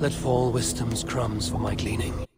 Let fall wisdom's crumbs for my gleaning.